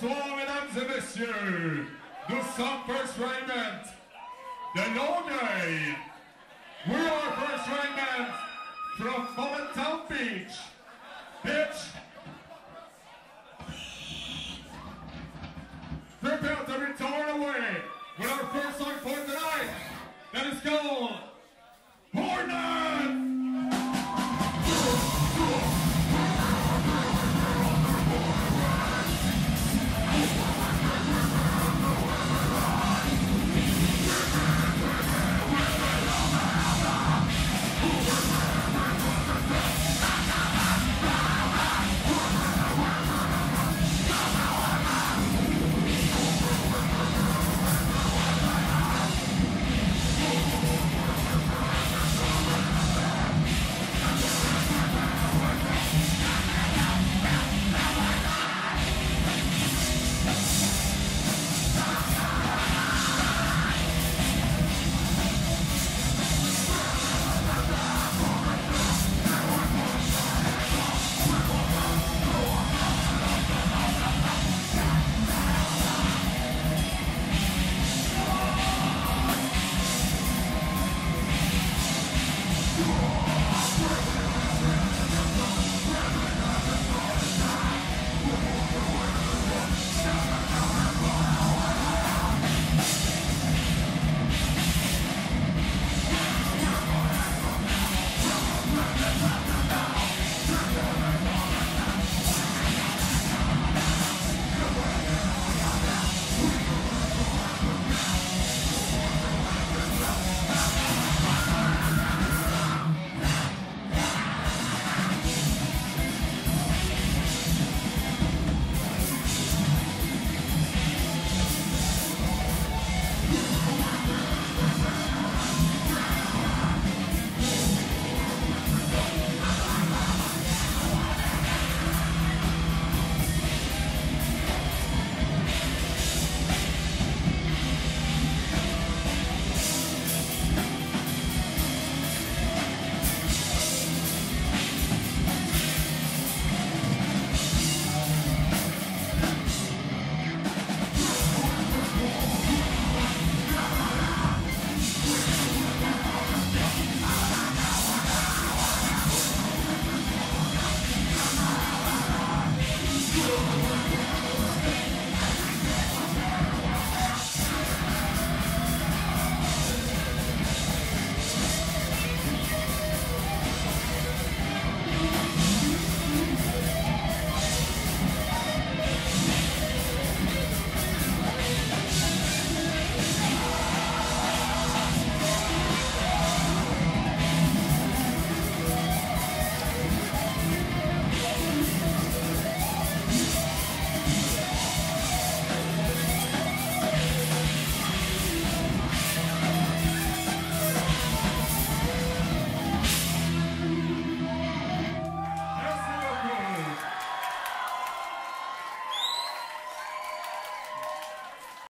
Bonsoir, mesdames et messieurs. Nous sommes First The de Longueuil. We are First Fragment from Fomentown Beach. Bitch. Prepare to return away with our first song for tonight. That is called